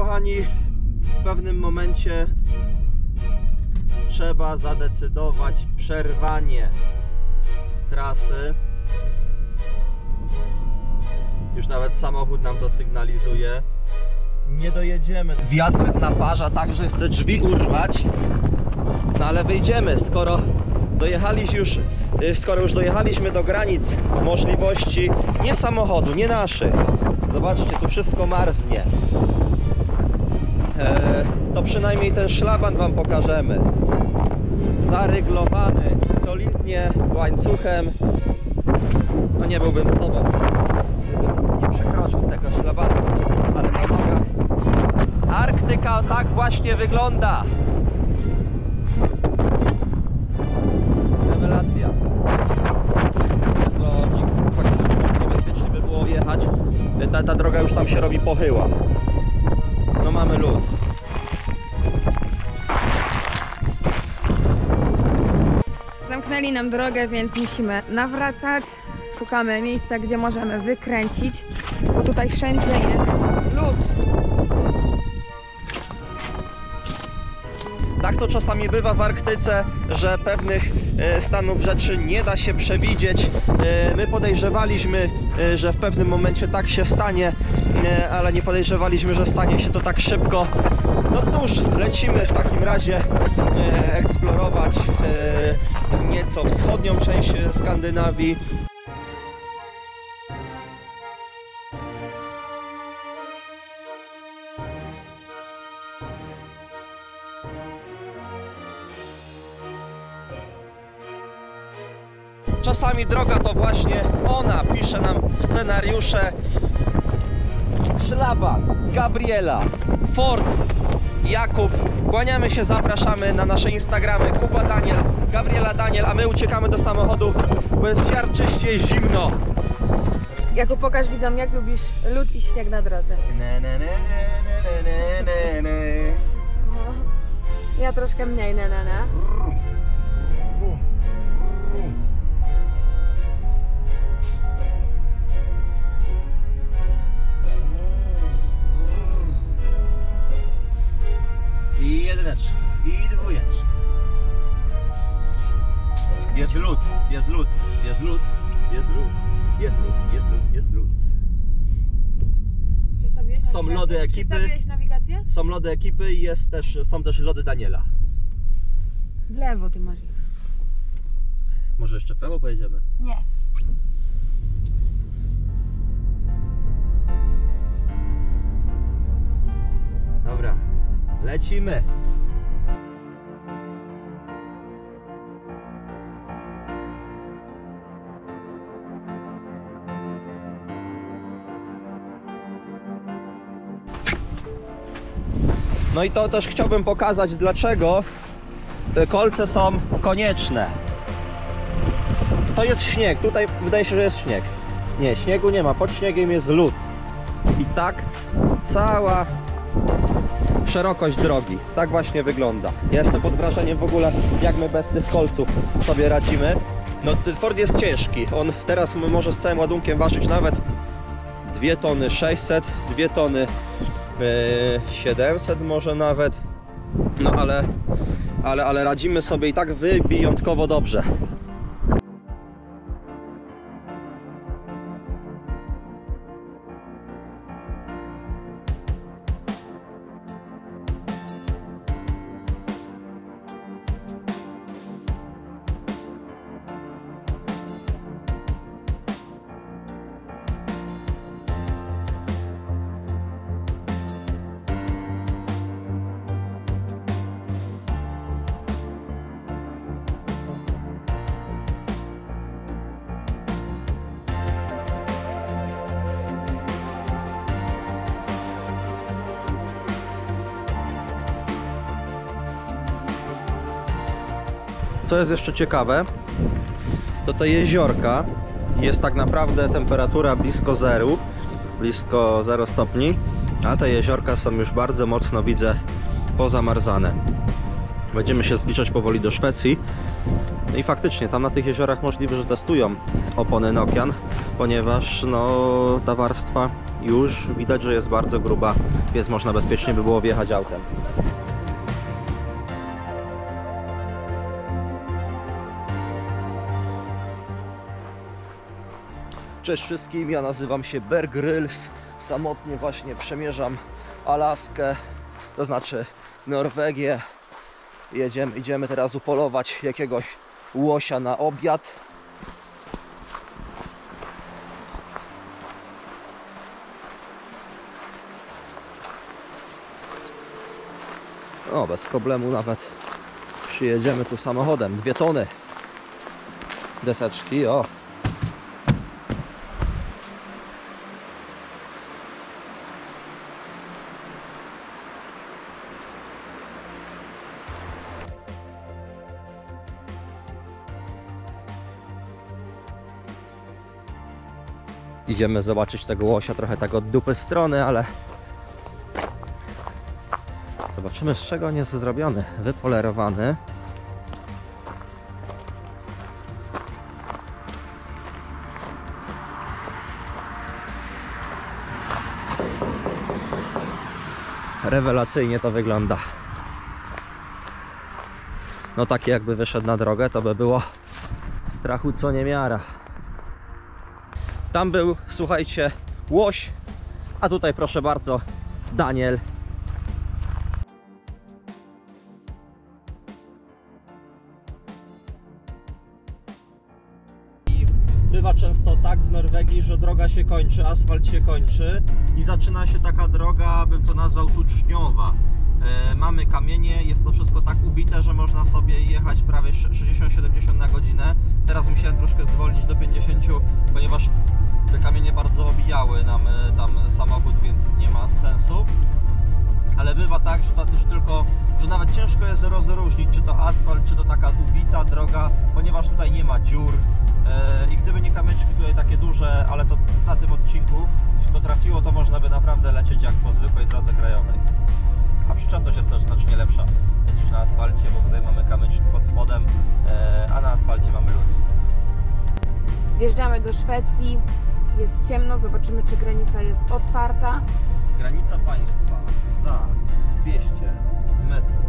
kochani, w pewnym momencie trzeba zadecydować przerwanie trasy. Już nawet samochód nam to sygnalizuje. Nie dojedziemy. Wiatr naparza tak, że chce drzwi urwać. No ale wyjdziemy, skoro dojechaliśmy już, y, skoro już dojechaliśmy do granic możliwości nie samochodu, nie naszych. Zobaczcie, tu wszystko marznie. E, to przynajmniej ten szlaban Wam pokażemy. Zaryglowany solidnie łańcuchem. No nie byłbym sobą, gdybym nie przekroczył tego szlabanu, ale na nogach. Arktyka tak właśnie wygląda. Rewelacja. Jest niebezpiecznie by było jechać. Ta, ta droga już tam się robi pochyła. No mamy lód. Zamknęli nam drogę, więc musimy nawracać. Szukamy miejsca, gdzie możemy wykręcić, bo tutaj wszędzie jest lód. To czasami bywa w Arktyce, że pewnych e, stanów rzeczy nie da się przewidzieć. E, My podejrzewaliśmy, e, że w pewnym momencie tak się stanie, ale nie podejrzewaliśmy, że stanie się to tak szybko. No cóż, lecimy w takim razie eksplorować nieco wschodnią część Skandynawii. Czasami droga to właśnie ona pisze nam scenariusze. Szlaban, Gabriela, Ford, Jakub. Kłaniamy się, zapraszamy na nasze Instagramy. Kuba Daniel, Gabriela Daniel, a my uciekamy do samochodu, bo jest siarczyście zimno. Jakub, pokaż widzom, jak lubisz lód i śnieg na drodze. Ja troszkę mniej, na na na. Jest lód, jest lód, jest lód, jest lód, jest lód, jest lód, jest lód. Przestawiłeś Są nawigację? lody ekipy. Przestawiłeś nawigację? Są lody ekipy i jest też, są też lody Daniela. W lewo ty masz ich. Może jeszcze w prawo pojedziemy? Nie. Dobra, lecimy. No i to też chciałbym pokazać, dlaczego te kolce są konieczne. To jest śnieg, tutaj wydaje się, że jest śnieg. Nie, śniegu nie ma, pod śniegiem jest lód. I tak cała szerokość drogi. Tak właśnie wygląda. Ja jestem pod wrażeniem w ogóle, jak my bez tych kolców sobie radzimy. No, Ford jest ciężki. On teraz może z całym ładunkiem ważyć nawet 2 tony 600, 2 tony e, 700 może nawet. No ale, ale, ale radzimy sobie i tak wyjątkowo dobrze. Co jest jeszcze ciekawe, to te jeziorka jest tak naprawdę temperatura blisko zeru, blisko 0 stopni, a te jeziorka są już bardzo mocno, widzę, pozamarzane. Będziemy się zbliżać powoli do Szwecji. No i faktycznie, tam na tych jeziorach możliwe, że testują opony Nokian, ponieważ no, ta warstwa już widać, że jest bardzo gruba, więc można bezpiecznie by było wjechać autem. Cześć wszystkim, ja nazywam się Bear Grylls. Samotnie właśnie przemierzam Alaskę, to znaczy Norwegię. Jedziemy, idziemy teraz upolować jakiegoś łosia na obiad. O, bez problemu nawet przyjedziemy tu samochodem. Dwie tony deseczki, o. Idziemy zobaczyć tego łosia trochę tak od dupy strony, ale zobaczymy z czego on jest zrobiony. Wypolerowany. Rewelacyjnie to wygląda. No takie jakby wyszedł na drogę, to by było strachu co niemiara. Tam był, słuchajcie, łoś, a tutaj proszę bardzo, Daniel. Bywa często tak w Norwegii, że droga się kończy, asfalt się kończy i zaczyna się taka droga, bym to nazwał tuczniowa. E, mamy kamienie, jest to wszystko tak ubite, że można sobie jechać prawie 60-70 na godzinę. Teraz musiałem troszkę zwolnić do 50, ponieważ te kamienie bardzo obijały nam e, tam samochód, więc nie ma sensu. Ale bywa tak, że, to, że tylko, że nawet ciężko jest rozróżnić, czy to asfalt, czy to taka ubita droga, ponieważ tutaj nie ma dziur. E, I gdyby nie kamyczki tutaj takie duże, ale to na tym odcinku, jeśli to trafiło, to można by naprawdę lecieć jak po zwykłej drodze krajowej. A przyczepność jest też znacznie lepsza niż na asfalcie, bo tutaj mamy kamyczki pod spodem, e, a na asfalcie mamy lód. Wjeżdżamy do Szwecji, jest ciemno, zobaczymy czy granica jest otwarta. Granica państwa za 200 metrów.